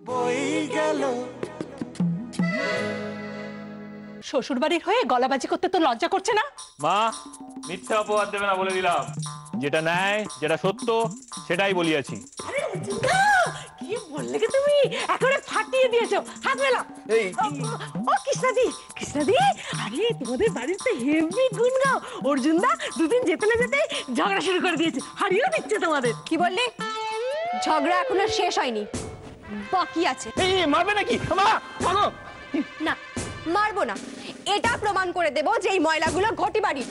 বই গেল। শ্বশুর বাড়ির হয়ে গলাবাজি করতে তো লজ্জা করছে না? মা মিথ্যা অপবাদ দেবে না বলে দিলাম। যেটা ন্যায় যেটা সত্য সেটাই বলিয়াছি। কি বললে কি তুমি? একেবারে ফাটিয়ে দিয়েছ। হাত মেলা এই ও কৃষ্ণাদি কৃষ্ণাদি আরে তোমাদের বাড়িতে হেভি গুণ গাও অর্জুন দা দুদিন যেতে না যেতে ঝগড়া শুরু করে দিয়েছে। হারিয়েও দিচ্ছে তোমাদের। কি বললে? ঝগড়া এখনও শেষ হয়নি। বাকি আছে। এই মারবে নাকি? মা মারো। না মারবো না। এটা প্রমাণ করে দেব যে এই ময়লাগুলো ঘটি বাড়ির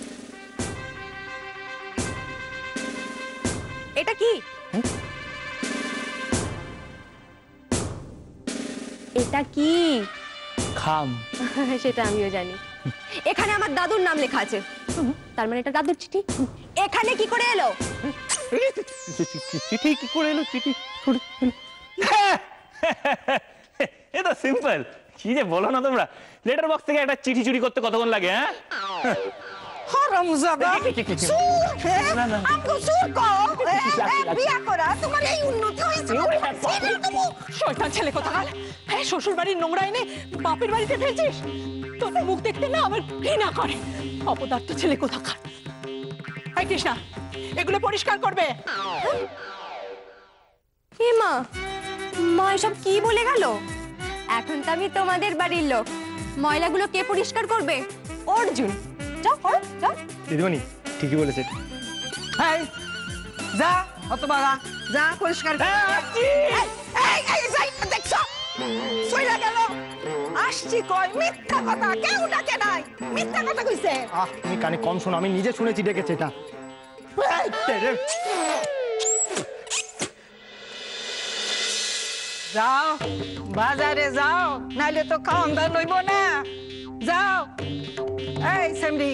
এটা কি? এটা কি? খাম। সেটা আমিও জানি। এখানে আমার দাদুর নাম লেখা আছে। তার মানে এটা দাদুর চিঠি? এখানে কি করে এলো? চিঠি কি করে এলো চিঠি? এ তো সিম্পল কি যে বলো না তোমরা? লেটার বক্স থেকে একটা চিঠি চুরি করতে কতক্ষণ লাগে হ্যাঁ? হারামজাদা। সুর হে? আমগো সুর কো বিয়া করা তোমার এই উন্নতি হয়েছে? শয়তান ছেলে কোথাকার হ্যাঁ শ্বশুর বাড়ির নোংরা এনে বাপের বাড়িতে ফেলছিস? তোর মুখ দেখতে না আমার ঘৃণা করে। অপদার্থ ছেলে কোথাকার? কৃষ্ণা এগুলো পরিষ্কার করবে? হে মা মা এসব কি বলে গেল? এখন তো আমি তোমাদের বাড়ির লোক। ময়লাগুলো কে পরিষ্কার করবে? অর্জুন। যাও করো যাও। দিদিমণি ঠিকই বলেছে এই যা হতবাগা যা পরিষ্কার কর। এই, এই, এই, দেখছ? সইলা গেল। আসছি কই? মিথ্যা কথা। কেউ ডাকে নাই। মিথ্যা কথা কইছে। আহ তুমি কানে কম শোনো আমি নিজে শুনেছি ডেকেছে এটা। যাও বাজারে যাও নাইলে তো খাওয়ান দাওয়া লইব না। যাও। এই সেমরি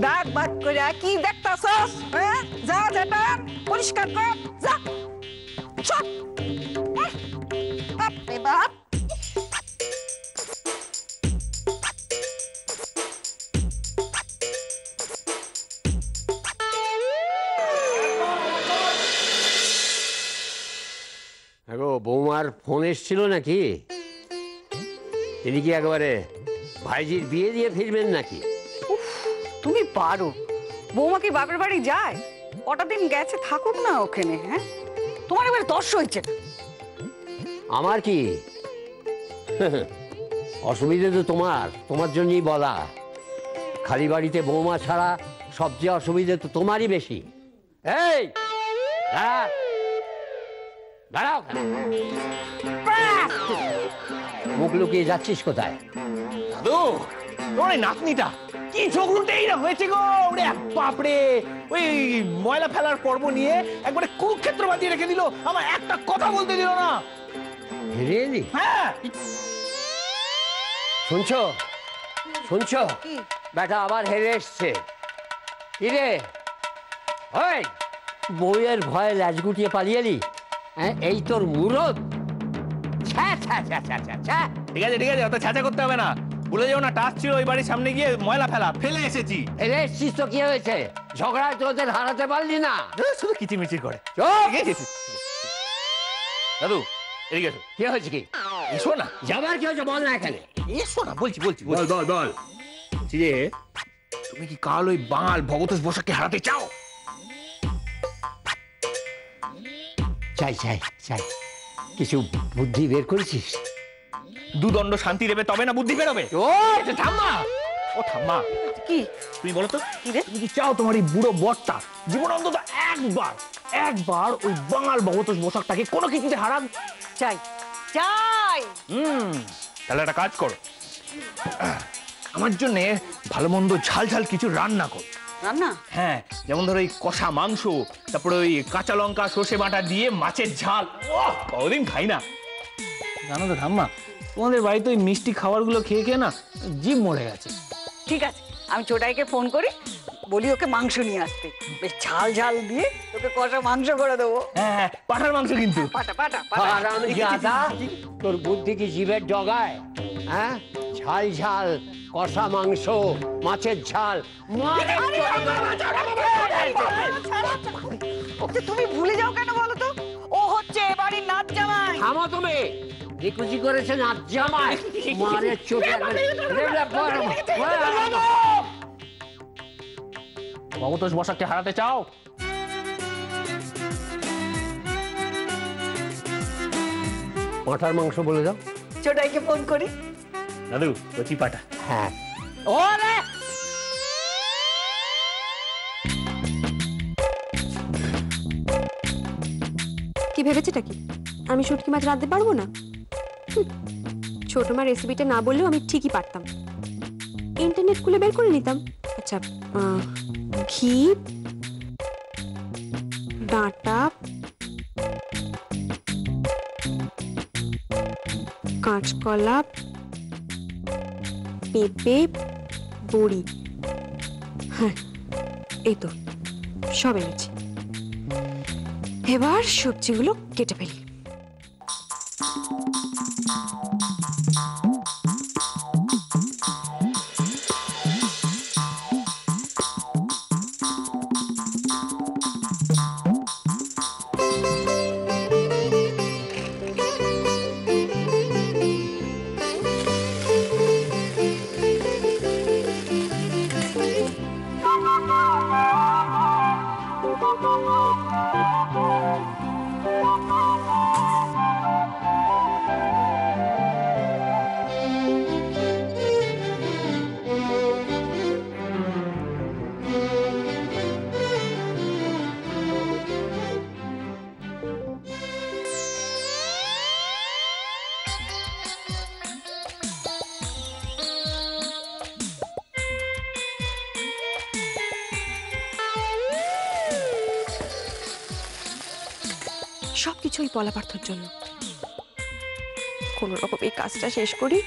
দাঁত বাদ করে কি দেখতাছস? হ্যাঁ? যা যেটা পরিষ্কার কর যা। চট আহ, বাপরে বাপ। গো বৌমার ফোন এসছিল নাকি? তিনি কি একবারে ভাইজির বিয়ে দিয়ে ফিরবেন নাকি? তুমি পারো। বৌমা কি বাপের বাড়ি যায়? কটা দিন গেছে থাকুক না ওখানে হ্যাঁ? তোমার এবার দর্শ হয়েছে। আমার কি? অসুবিধে তো তোমার তোমার জন্যই বলা। খালি বাড়িতে বৌমা ছাড়া সবচেয়ে অসুবিধে তো তোমারই বেশি। এই দাঁড়া দাঁড়াও। মুখ লুকিয়ে যাচ্ছিস কোথায়? দাদু নাতনিটা কি চোখলুটেই না হয়েছে গো? ওরে বাপরে। ওই ময়লা ফেলার পর্ব নিয়ে একবারে কুরুক্ষেত্র বাঁধিয়ে রেখে দিল। আমার একটা কথা বলতে দিল না। ফিরে এলি? হ্যাঁ। শুনছো? শুনছো? বেটা আবার হেরে এসছে। কিরে ওই বউয়ের ভয়ে ল্যাজ গুটিয়ে পালিয়ে এলি? হ্যাঁ এই তোর ছ্যা ঠিক আছে ঠিক আছে অত ছাঁচা করতে হবে না। ভুলে যাও না টাচ ছিল ওই বাড়ির সামনে গিয়ে ময়লা ফেলা ফেলে এসেছি। হেরে এসছিস তো কি হয়েছে? ঝগড়ায় তোদের হারাতে পারলি না। শুধু কিচিরমিচির করে? দাদু এদিকে এসো। কি হয়েছে কি? এসো না। যাবার কি হয়েছে বল না এখানে। এসো না বলছি বলছি বল বল বল। যে তুমি কি কাল ওই বাঙাল ভগতোষ বসাককে হারাতে চাও? চাই চাই চাই। কিছু বুদ্ধি বের করেছিস? দুদণ্ড শান্তি দেবে তবে না বুদ্ধি বেরোবে? ও এটা ঠাম্মা। ও ঠাম্মা। কি? তুমি বলো তো তুমি কি চাও তোমার এই বুড়ো বরটা? জীবন অন্তত একবার একবার ওই বাঙাল ভগতোষ বসাকটাকে কোনো কিছুতে হারান? চাই চাই। হুম তাহলে একটা কাজ করো। আমার জন্য ভালো মন্দ ঝাল ঝাল কিছু রান্না কর। রান্না? হ্যাঁ যেমন ধরো ওই কষা মাংস তারপরে ওই কাঁচা লঙ্কা সর্ষে বাটা দিয়ে মাছের ঝাল। ওহ, কদিন খাই না। জানো তো ঠাম্মা তোমাদের বাড়িতে ওই মিষ্টি খাবারগুলো খেয়ে খেয়ে না জিভ মরে গেছে। ঠিক আছে আমি ছোটাইকে ফোন করি বলি ওকে মাংস নিয়ে আসতে। বেশ ঝাল ঝাল দিয়ে তোকে কষা মাংস করে দেবো। হ্যাঁ হ্যাঁ পাঠার মাংস কিন্তু। পাটা পাটা তোর বুদ্ধি কি জীবের ডগায় হ্যাঁ? ঝাল ঝাল কষা মাংস মাছের ঝাল। ওকে তুমি ভুলে যাও কেন বলো তো? ও হচ্ছে এবার বাড়ির নাচ জামাই। থামো তুমি। করেছে নাচ জামাই। চোখে বসাককে হারাতে চাও? পাঁঠার মাংস বলে দাও। ছোটাইকে ফোন করি। দাদু কচি পাটা। হ্যাঁ। কি ভেবেছেটা কি? আমি শুটকি মাছ রাঁধতে পারব না? ছোট মা রেসিপিটা না বললেও আমি ঠিকই পারতাম। ইন্টারনেট খুলে বের করে নিতাম। আচ্ছা আহ, ঘি ডাঁটা কাঁচকলা পেঁপে বড়ি। হ্যাঁ এই তো সব এনেছি। এবার সবজিগুলো কেটে ফেলি। সব কিছু ওই পলাপার্থর জন্য। কোনো রকম এই কাজটা শেষ করি।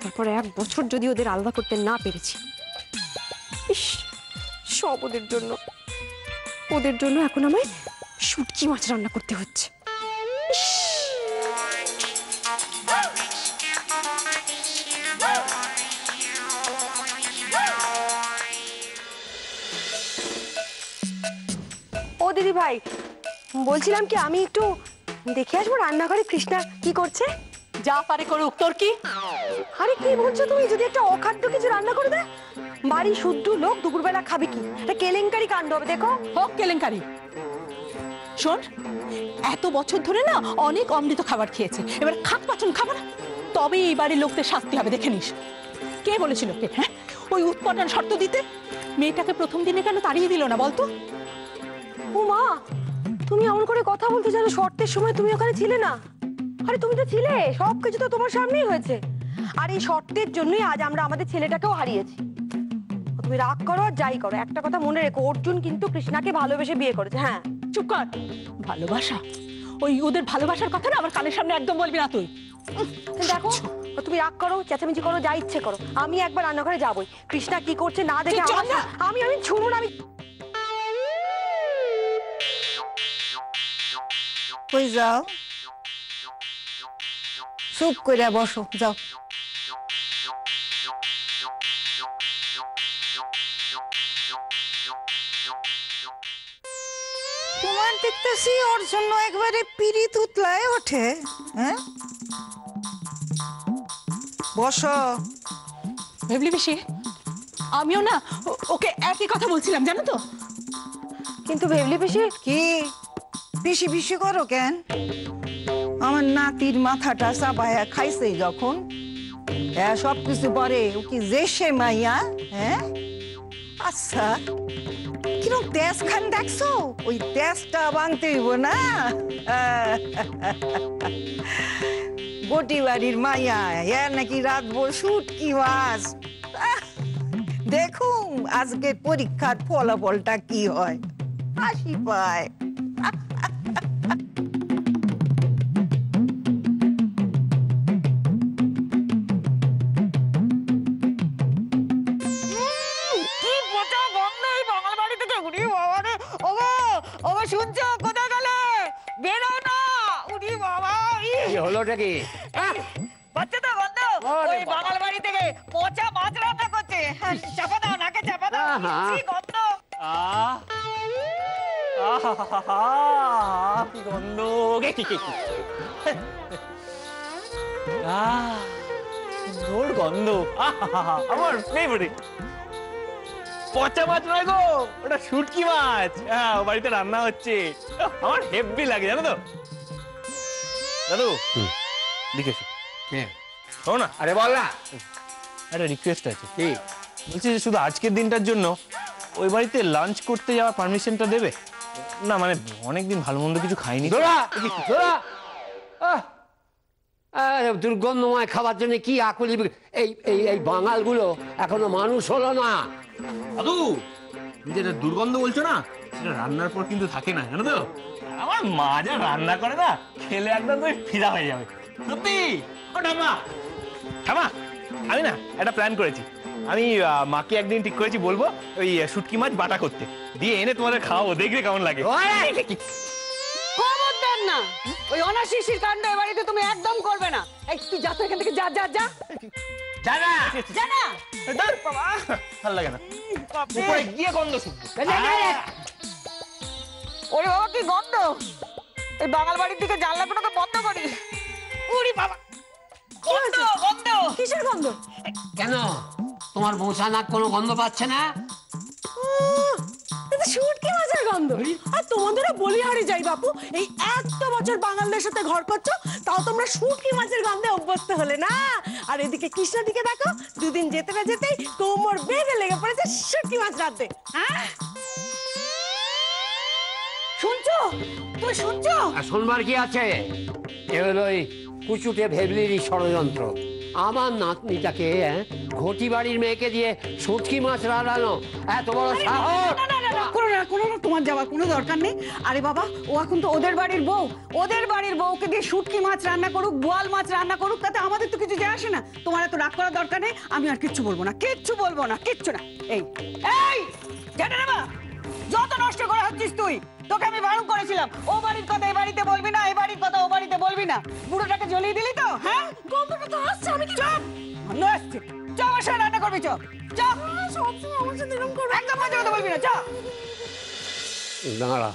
তারপর এক বছর যদি ওদের আলাদা করতে না পেরেছি। ইস, সব ওদের জন্য। ওদের জন্য এখন আমায় শুটকি মাছ রান্না করতে হচ্ছে। ও দিদি ভাই বলছিলাম কি আমি একটু দেখে আসব রান্নাঘরে কৃষ্ণা কি করছে? যা পারে করুক তোর কি? আরে কি বলছো তুমি? যদি একটা অখাদ্য কিছু রান্না করে দেয় বাড়ি শুদ্ধ লোক দুপুরবেলা খাবে কি? এটা কেলেঙ্কারি কাণ্ড হবে দেখো। হোক কেলেঙ্কারি। শোন এত বছর ধরে না অনেক অমৃত খাবার খেয়েছে। এবার খাক পাচন খাবার তবে এই বাড়ির লোকদের শাস্তি হবে দেখে নিস। কে বলেছিল কে হ্যাঁ? ওই উৎপাদন শর্ত দিতে? মেয়েটাকে প্রথম দিনে কেন তাড়িয়ে দিল না বলতো ও মা তুমি এমন করে কথা বলতে জানো শর্তের সময় তুমি ওখানে ছিলে না? আরে তুমি তো ছিলে সব কিছু তো তোমার সামনেই হয়েছে। আর এই শর্তের জন্যই আজ আমরা আমাদের ছেলেটাকেও হারিয়েছি। তুমি রাগ করো আর যাই করো একটা কথা মনে রেখো অর্জুন কিন্তু কৃষ্ণাকে ভালোবেসে বিয়ে করেছে হ্যাঁ? চুপ কর। ভালোবাসা? ওই ওদের ভালোবাসার কথা না আমার কানের সামনে একদম বলবি না তুই। দেখো তুমি রাগ করো চেঁচামেচি করো যা ইচ্ছে করো। আমি একবার রান্নাঘরে যাবোই। কৃষ্ণা কি করছে না দেখে আমি আমি ছুমুন আমি কই যাও? চুপ করে বসো যাও। তোমার দেখতেছি ওর জন্য একবারে পিরিত উতলায় ওঠে হ্যাঁ? বসো। ভেবলি বেশি আমিও না ওকে একই কথা বলছিলাম জানো তো? কিন্তু ভেবলি পিসি কি? পিসি পিসি করো কেন? আমার নাতির মাথাটা চাবায়া খাইছে যখন। হ্যাঁ সব কিছু পরে ও কি যে সে মাইয়া? হ্যাঁ আচ্ছা কিরম তেজ খান দেখছ? ওই তেজটা বাংতে হইব না? গটি বাড়ির মাইয়া এর নাকি রাত শুট কি আহ, দেখুন আজকে পরীক্ষার ফলাফলটা কি হয়। হাসি পায়। কি? হলোটা কি পাচ্ছে তো গন্ধ। ওই। বাঙাল বাড়ি থেকে পচা মাছ রান্না করছে। হ্যাঁ, চাপা দাও নাকে চাপা দাও। কি গন্ধ কি আমার ফেভারিট পচা মাছ নয় গো ওটা শুটকি মাছ। হ্যাঁ বাড়িতে রান্না হচ্ছে। আমার হেভি লাগে জানো তো? দাদু দিকে শোনো না? আরে বল না। একটা রিকোয়েস্ট আছে। কি? বলছি যে শুধু আজকের দিনটার জন্য ওই বাড়িতে লাঞ্চ করতে যাওয়ার পারমিশনটা দেবে? না মানে অনেকদিন ভালো মন্দ কিছু খাইনি। দুর্গন্ধময় খাবার জন্য কি আকুলি এই এই এই বাঙালগুলো এখনও মানুষ হলো না। দাদু যেটা দুর্গন্ধ বলছো না সেটা রান্নার পর কিন্তু থাকে না জানো তো? আমার মা যা রান্না করে না খেলে একদম তুমি ফিদা হয়ে যাবে। সত্যি? ও ঠাম্মা! আমি না একটা প্ল্যান করেছি। আমি মাকে একদিন ঠিক করেছি বলব ওই শুটকি মাছ বাটা করতে। দিয়ে এনে তোমাদের খাওয়াবো দেখবে কেমন লাগে। খবরদার না! ওই অনাশিসির কাণ্ড এ বাড়িতে তুমি একদম করবে না। এই তুই যা তো এখান থেকে যা যা যা! জানা! যা না ধুর বাবা, ভালো লাগে না। উপরে গিয়ে গন্ধ শুকবো। ওরে বাবা কি গন্ধ? এই বাঙাল বাড়ির দিকে জানলা জানলাগুলোকে বন্ধ করি। উড়ি বাবা গন্ধ গন্ধ। কিসের গন্ধ? কেন? তোমার মশা নাক কোনো গন্ধ পাচ্ছে না? শুটকি মাছের গন্ধ। আর। তোমাদেরও বলিহারি যাই বাপু এই এত বছর বাঙালদের সাথে ঘর করছ তাও তোমরা শুটকি মাছের গন্ধে অভ্যস্ত হলে না? আর এদিকে কৃষ্ণ দিকে দেখো দুদিন যেতে না যেতেই কোমর বেঁধে লেগে পড়েছে শুটকি মাছ রাখতে হ্যাঁ? শুনছো? তুমি শুনছো? আর শোনবার কি আছে? এ হলো ওই কুচুটে ভেবলিরই ষড়যন্ত্র। আমার নাতনিটাকে ঘটি বাড়ির মেয়েকে দিয়ে শুটকি মাছ রাড়ানো এত বড় সাহস! না না না না কোনো না কোনো না তোমার যাওয়ার কোনো দরকার নেই। আরে বাবা ও এখন তো ওদের বাড়ির বউ। ওদের বাড়ির বউকে দিয়ে শুটকি মাছ রান্না করুক বোয়াল মাছ রান্না করুক তাতে আমাদের তো কিছু যায় আসে না। তোমার এত রাগ করার দরকার নেই আমি আর কিচ্ছু বলব না কিচ্ছু বলব না কিচ্ছু না। এই এই জানে না মা যত নষ্ট করা হচ্ছিস তুই তোকে আমি বারণ করেছিলাম। ও বাড়ির কথা এই বাড়িতে বলবি না এই বাড়ির কথা ও বাড়িতে বলবি না। বুড়োটাকে জ্বলিয়ে দিলি তো? হ্যাঁ? গন্ধটা তো আসছে আমি কি চপ! গন্ধ আসছে। চ সাথে রান্না করবি চ চ সবসময় আমার সাথে এরকম করবি। একদম মাঝে কথা বলবি না চ দাঁড়া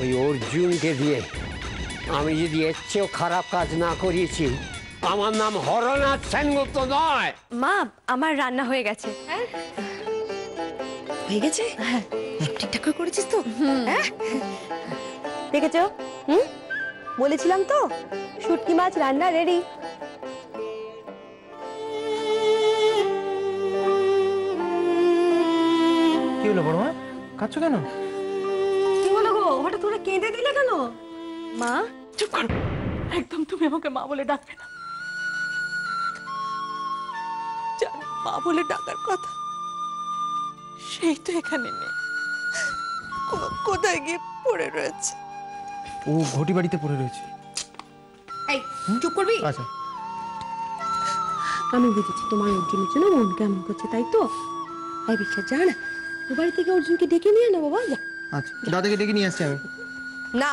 ওই অর্জুনকে দিয়ে আমি যদি এর চেয়েও খারাপ কাজ না করিয়েছি আমার নাম হরনাথ সেনগুপ্ত নয়। মা আমার রান্না হয়ে গেছে। হ্যাঁ? হয়ে গেছে? হ্যাঁ। ঠিকঠাক করে করেছিস তো? হ্যাঁ? দেখেছ? হুম? বলেছিলাম তো শুটকি মাছ রান্না রেডি কি হলো বড় মা কাচ্ছ কেন? কি হলো গো? হঠাৎ তোরা কেঁদে দিলে কেন? মা? চুপ করো। একদম তুমি আমাকে মা বলে ডাকবে না। মা বলে ডাকার কথা। সেই তো এখানে নেই। কোথায় গিয়ে পড়ে রয়েছে? ও ঘটি বাড়িতে পড়ে রয়েছে। এই চুপ করবি? আচ্ছা। আমি বুঝেছি তোমার অর্জুনের জন্য মন কেমন করছে তাই তো? এই বিশ্বাস যা না ও বাড়ি থেকে অর্জুনকে ডেকে নিয়ে না বাবা। যা। আচ্ছা দাদাকে ডেকে নিয়ে আসছি আমি। না।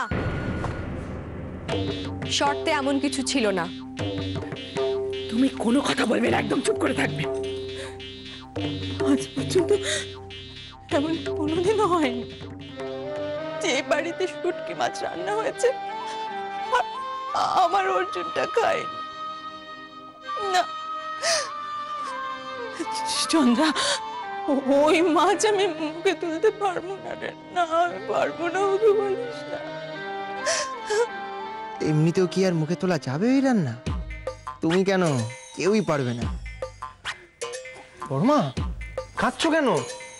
শর্তে এমন কিছু ছিল না। তুমি কোনো কথা বলবে না একদম চুপ করে থাকবে। আজ পর্যন্ত এমন কোনোদিনও হয়নি। যে বাড়িতে শুটকি মাছ রান্না হয়েছে আমার অর্জুনটা খায়নি। না। চন্দ্রা, ওই মাছ আমি মুখে তুলতে পারব না রে। না আমি পারব না ওকে বলিস না। এমনিতেও কি আর মুখে তোলা যাবে ওই রান্না? তুমি কেন? কেউই পারবে না। বর্মা খাচ্ছ কেন?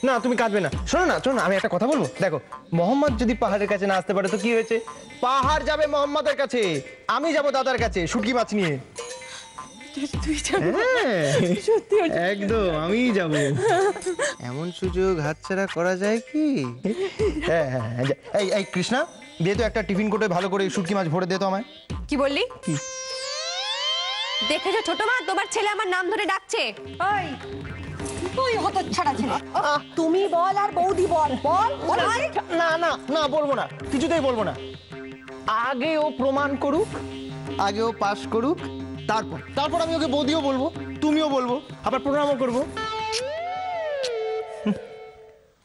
না তুমি কাঁদবে না। শোনো না শোনো না, আমি একটা কথা বলব। দেখো মোহাম্মদ যদি পাহাড়ের কাছে না আসতে পারে তো কি হয়েছে? পাহাড় যাবে মোহাম্মদের কাছে। আমি যাব দাদার কাছে শুটকি মাছ নিয়ে। তুই- হ্যাঁ সত্যি একদম আমিই যাব। এমন সুযোগ হাতছাড়া করা যায় কি? হ্যাঁ হ্যাঁ এই এই কৃষ্ণা দিয়ে তো একটা টিফিন কোটে ভালো করে শুটকি মাছ ভরে দে তো আমায়। কি বললি? দেখেছ ছোট মা? তোমার ছেলে আমার নাম ধরে ডাকছে। ওই তুই হতো ছাড়া ছেলে। তুমি বল আর বৌদি বল বল বল। না না না বলব না। কিছুতেই বলব না। আগে ও প্রমাণ করুক আগে ও পাস করুক তারপর। তারপর আমি ওকে বৌদিও বলব তুমিও বলব আবার প্রণামও করব।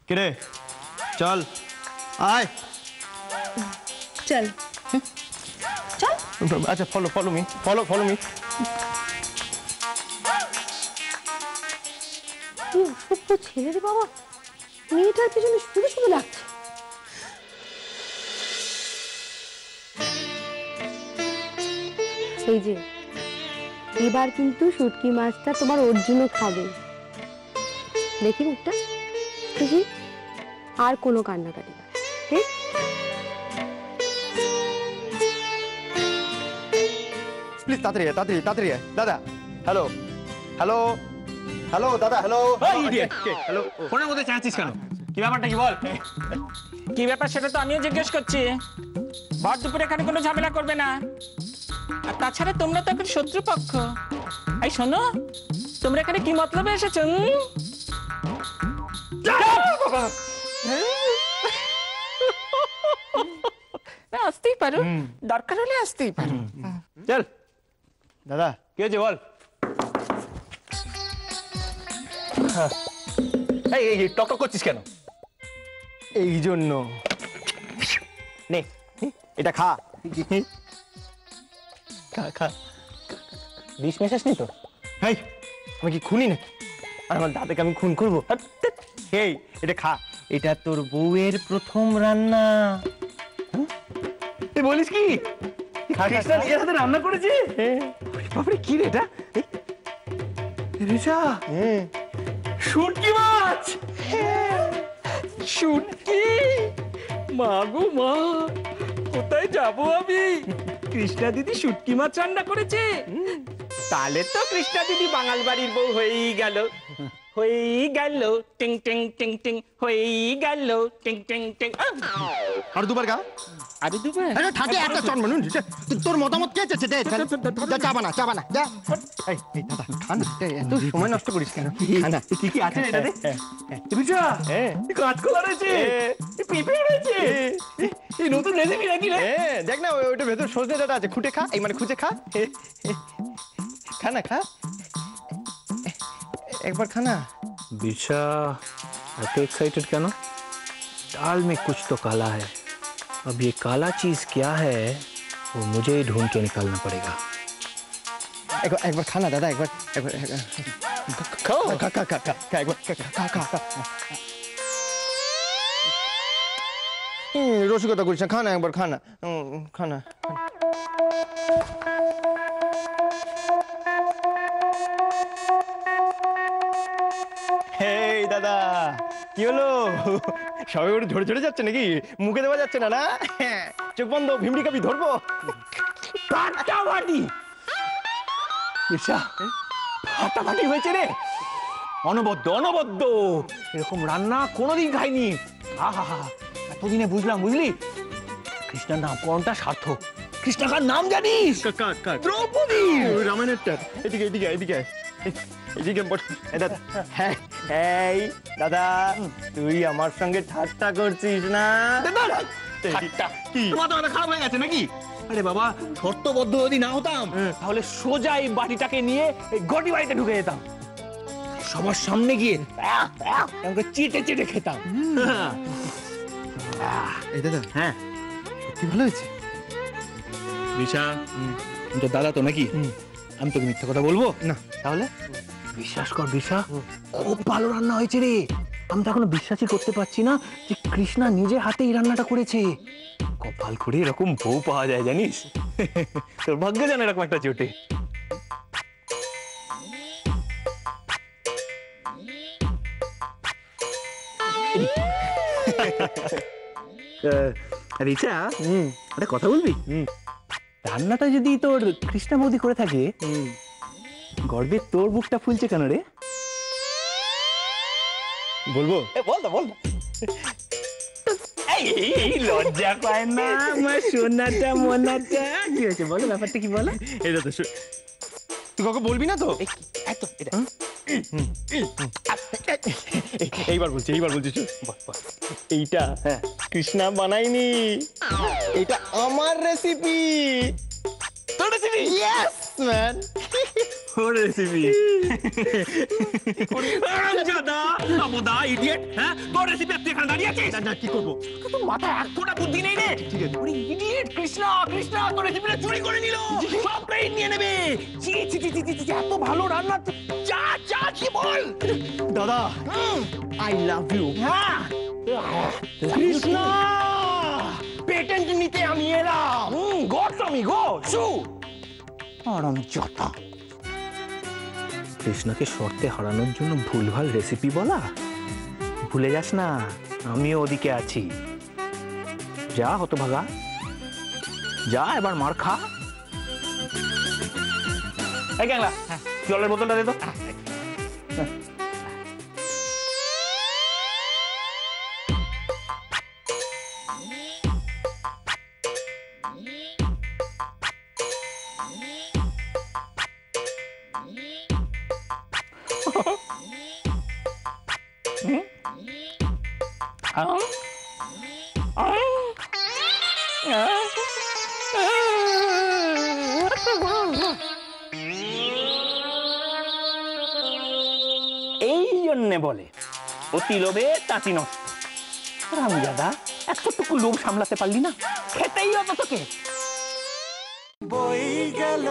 কিরে চল। আয়। চল। আচ্ছা follow follow me follow follow me কি অসভ্য ছেলে রে বাবা? মেয়েটার পেছনে শুধু শুধু লাগছে এই যে, এবার কিন্তু শুটকি মাছটা তোমার অর্জুনও খাবে। দেখি মুখটা। দেখি, আর কোনো কান্নাকাটি না। ঠিক প্লিজ, তাড়াতাড়ি তাড়াতাড়ি তাড়াতাড়ি দাদা, হ্যালো হ্যালো। হ্যালো দাদা। হ্যালো হ্যালো ফোনের মধ্যে চাচ্ছিস কেন? কি ব্যাপারটা কি বল? কি ব্যাপার সেটা তো আমিও জিজ্ঞেস করছি। ভর দুপুরে এখানে কোনো ঝামেলা করবে না। আর তাছাড়া তোমরা তো এখন শত্রুপক্ষ। এই শোনো তোমরা এখানে কি মতলবে এসেছ না, আসতেই পারো। দরকার হলে আসতেই পারো। চল। দাদা কি হয়েছে বল? এই এই, এই টক টক করছিস কেন? এই জন্য নে এটা খা। খা খা। বিষ মেশাসনি তো? হেই আমি কি খুনি নাকি? আর আমার দাদাকে আমি খুন করব? হেই এটা খা। এটা তোর বউয়ের প্রথম রান্না। তুই বলিস কি? কৃষ্ণা নিজের হাতে রান্না করেছে? বাপরে কি রে এটা? রিচা। হ্যাঁ। শুটকি মাছ! শুটকি! মা গো মা কোথায় যাব আমি? কৃষ্ণা দিদি শুটকি মাছ রান্না করেছে। তাহলে তো কৃষ্ণা দিদি বাঙাল বাড়ির বউ হয়েই গেল। হয়েই গেল টিং টিং টিং টিং হয়েই গেল টিং টিং টিং! আর দুবার খা আরে দুবার? আরে থাকে একটা চট তোর মতামত কে চাচ্ছে দে যা চা বানা চা বানা যা এই এই দাদা খা না। এই, এত সময় নষ্ট করিস কেন? কি কি আছে কাঁচকলা রয়েছে। এই পেঁপে রয়েছে। এই- এই নতুন রেসিপি নাকি রে? হ্যাঁ দেখ না ওই- ওইটার ভেতর সজনে ডাটা আছে। খুঁটে খা এই মানে খুঁজে খা। খা না খা। एक बार खाना। बिछा तो एक्साइटेड क्या ना? दाल में कुछ तो काला है। अब ये काला चीज़ क्या है वो मुझे ही ढूंढ के निकालना पड़ेगा। एक बार एक बार खाना दादा एक बार एक बार खाओ। खा खा खा खा एक बार खा खा खा हम्म, रोशनी का तो कुछ खाना एक बार खाना। हम्म, खाना। কি হলো? সবাই ওর ঝরে ঝরে যাচ্ছে নাকি? মুখে দেওয়া যাচ্ছে না না? চোখ বন্ধ ভিমড়ি কাপি ধরবো? ফাটাফাটি হয়েছে রে। অনবদ্য অনবদ্য। এরকম রান্না কোনোদিন খাইনি। আহা এতদিনে বুঝলাম বুঝলি? কৃষ্ণার নামকরণটা সার্থক? কৃষ্ণাকার নাম জানিস? দ্রৌপদী! রামায়ণেরটা। এদিকে এদিকে এদিকে। এদিকে হ্যাঁ। এই দাদা তুই আমার সঙ্গে ঠাট্টা করছিস না। তোমার খারাপ হয়ে গেছে নাকি? আরে বাবা শর্তবদ্ধ যদি না হতাম তাহলে সোজা এই বাটিটাকে নিয়ে এই গটি বাড়িতে ঢুকে যেতাম। সবার সামনে গিয়ে চেটে চেটে খেতাম। এই দাদা হ্যাঁ। সত্যি ভালো হয়েছে? বিশা তো দাদা তো নাকি? আমি তোকে মিথ্যে কথা বলব? না। তাহলে? বিশ্বাস কর বিশা খুব ভালো রান্না হয়েছে রে। আমি তো এখনও বিশ্বাসই করতে পারছি না যে কৃষ্ণা নিজে হাতে এই রান্নাটা করেছে। কপাল করে এরকম বউ পাওয়া যায় জানিস? তোর ভাগ্য জানে এরকম একটা জোটে রিচা একটা কথা বলবি? রান্নাটা যদি তোর কৃষ্ণা বৌদি করে থাকে গর্বে তোর বুকটা ফুলছে কেন রে? বলব? বল বল। এই লজ্জা পায় না আমার সোনাটা মোনাটা। কি হয়েছে বলো ব্যাপারটা কি বলো? এই দাদা তুই কাউকে বলবি না তো? এত এটা। এইবার বলছি এইবার বলছি এইটা হ্যাঁ। কৃষ্ণা বানাইনি এটা আমার রেসিপি তোর রেসিপি ইয়েস ম্যান ওর রেসিপি দাদা আবুদা ইডিয়েট হ্যাঁ তোর রেসিপি তুই এখানে দাঁড়িয়ে আছিস না কি করব তোর মাথায় এক ফোঁটা বুদ্ধি নেই রে ঠিক আছে। ওরে ইডিয়েট কৃষ্ণা কৃষ্ণা তোর রেসিপিটা চুরি করে নিল। সব ক্রেডিট নিয়ে নেবে। চি চি চি চি, চি এত ভালো রান্না যা যা কি বল? দাদা আই লাভ ইউ হ্যাঁ। কৃষ্ণা পেটেন্ট নিতে আমি এলাম। Go Tommy go shoo. আরাম যথা কৃষ্ণকে শর্তে হারানোর জন্য ভুলভাল রেসিপি বলা? ভুলে যাস না, আমিও ওদিকে আছি। যা হতো ভাগা যা, এবার মার খা। গ্যাংলা জলের বোতলটা দে তো। এই জন্যে বলে, অতি লোভে তাঁতি নষ্ট। রাম দাদা একটুকু লোভ সামলাতে পারলি না, খেতেই হতো তোকে। বই গেল